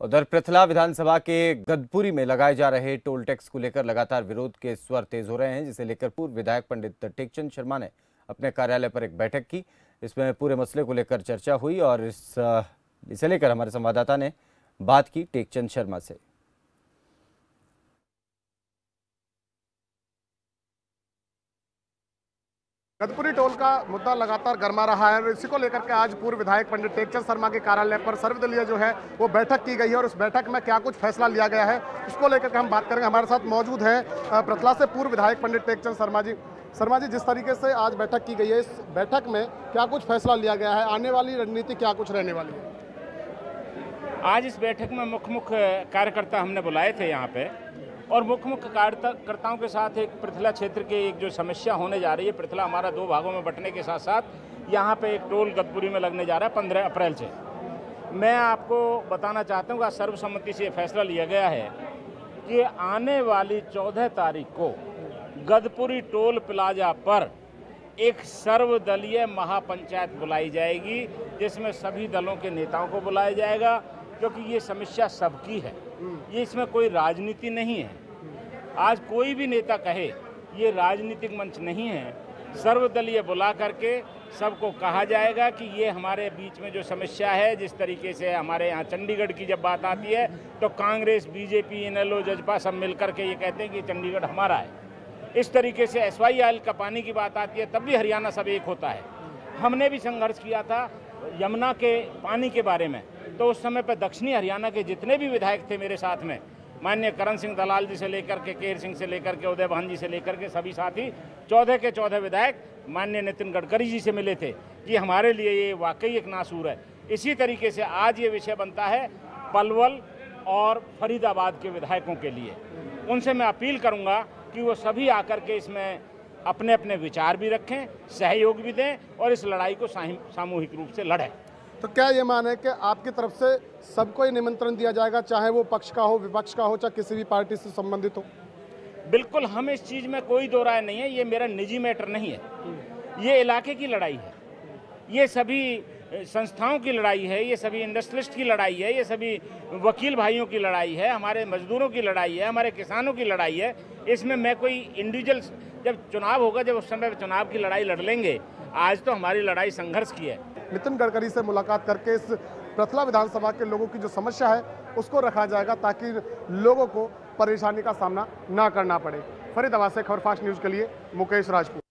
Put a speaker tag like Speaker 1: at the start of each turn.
Speaker 1: उधर प्रथला विधानसभा के गदपुरी में लगाए जा रहे टोल टैक्स को लेकर लगातार विरोध के स्वर तेज हो रहे हैं, जिसे लेकर पूर्व विधायक पंडित टेकचंद शर्मा ने अपने कार्यालय पर एक बैठक की। इसमें पूरे मसले को लेकर चर्चा हुई और इस, इसे लेकर हमारे संवाददाता ने बात की टेकचंद शर्मा से।
Speaker 2: गदपुरी टोल का मुद्दा लगातार गर्मा रहा है और इसी को लेकर के आज पूर्व विधायक पंडित टेकचंद शर्मा के कार्यालय पर सर्वदलीय जो है, वो बैठक की गई है और उस बैठक में क्या कुछ फैसला लिया गया है उसको लेकर के हम बात करेंगे। हमारे साथ मौजूद है प्रतला से पूर्व विधायक पंडित टेकचंद शर्मा जी। शर्मा जी, जिस तरीके से आज बैठक की गई है, इस बैठक में क्या कुछ फैसला लिया गया है? आने वाली रणनीति क्या कुछ रहने वाली है?
Speaker 3: आज इस बैठक में मुख्य मुख्य कार्यकर्ता हमने बुलाए थे यहाँ पे। और मुख्य मुख्य कार्यकर्ताओं के साथ एक पृथला क्षेत्र की एक जो समस्या होने जा रही है, पृथला हमारा दो भागों में बंटने के साथ साथ यहाँ पे एक टोल गदपुरी में लगने जा रहा है पंद्रह अप्रैल से। मैं आपको बताना चाहता हूँ कि सर्वसम्मति से फैसला लिया गया है कि आने वाली चौदह तारीख को गदपुरी टोल प्लाजा पर एक सर्वदलीय महापंचायत बुलाई जाएगी, जिसमें सभी दलों के नेताओं को बुलाया जाएगा। क्योंकि ये समस्या सबकी है। ये इसमें कोई राजनीति नहीं है। आज कोई भी नेता कहे, ये राजनीतिक मंच नहीं है। सर्वदलीय बुला करके सबको कहा जाएगा कि ये हमारे बीच में जो समस्या है, जिस तरीके से हमारे यहाँ चंडीगढ़ की जब बात आती है तो कांग्रेस, बीजेपी, एनएलओ, जजपा सब मिल करके ये कहते हैं कि चंडीगढ़ हमारा है। इस तरीके से एसवाईएल का पानी की बात आती है, तब भी हरियाणा सब एक होता है। हमने भी संघर्ष किया था यमुना के पानी के बारे में। तो उस समय पर दक्षिणी हरियाणा के जितने भी विधायक थे मेरे साथ में मान्य करण सिंह दलाल जी से लेकर के, केर सिंह से लेकर के, उदय भान जी से लेकर के सभी साथी, चौदह के चौदह विधायक मान्य नितिन गडकरी जी से मिले थे कि हमारे लिए ये वाकई एक नासूर है। इसी तरीके से आज ये विषय बनता है पलवल और फरीदाबाद के विधायकों के लिए। उनसे मैं अपील करूँगा कि वो सभी आकर के इसमें अपने अपने विचार भी रखें, सहयोग भी दें और इस लड़ाई को सामूहिक रूप से लड़ें।
Speaker 2: तो क्या ये माने कि आपकी तरफ़ से सबको ही निमंत्रण दिया जाएगा, चाहे वो पक्ष का हो, विपक्ष का हो, चाहे किसी भी पार्टी से संबंधित हो?
Speaker 3: बिल्कुल, हम इस चीज़ में कोई दो राय नहीं है। ये मेरा निजी मैटर नहीं है। ये इलाके की लड़ाई है। ये सभी संस्थाओं की लड़ाई है, ये सभी इंडस्ट्रियलिस्ट की लड़ाई है, ये सभी वकील भाइयों की लड़ाई है, हमारे मजदूरों की लड़ाई है, हमारे किसानों की लड़ाई है। इसमें मैं कोई इंडिविजुअल, जब चुनाव होगा, जब उस समय चुनाव की लड़ाई लड़ लेंगे, आज तो हमारी लड़ाई संघर्ष की है।
Speaker 2: नितिन गडकरी से मुलाकात करके इस प्रथला विधानसभा के लोगों की जो समस्या है, उसको रखा जाएगा ताकि लोगों को परेशानी का सामना ना करना पड़े। फरीदाबाद से खबर फास्ट न्यूज़ के लिए मुकेश राजपूत।